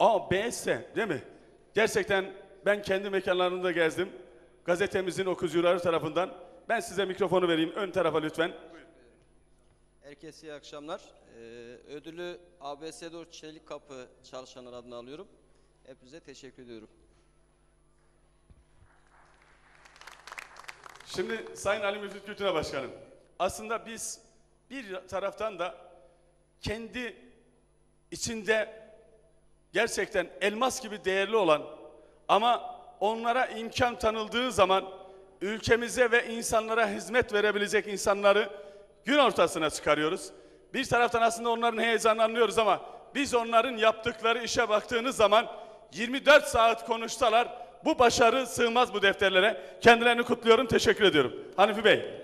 ABS değil mi? Gerçekten ben kendi mekanlarında gezdim. Gazetemizin okuyucuları tarafından. Ben size mikrofonu vereyim. Ön tarafa lütfen. Herkese iyi akşamlar. Ee, ödülü ABS 4 Çelik Kapı çalışanlar adına alıyorum. Hepinize teşekkür ediyorum. Şimdi Sayın Ali Müftü Kültüre Başkanım, aslında biz bir taraftan da kendi içinde gerçekten elmas gibi değerli olan ama onlara imkan tanıldığı zaman ülkemize ve insanlara hizmet verebilecek insanları gün ortasına çıkarıyoruz. Bir taraftan aslında onların heyecanını anlıyoruz ama biz onların yaptıkları işe baktığınız zaman 24 saat konuşsalar bu başarı sığmaz bu defterlere. Kendilerini kutluyorum, teşekkür ediyorum. Hanifi Bey.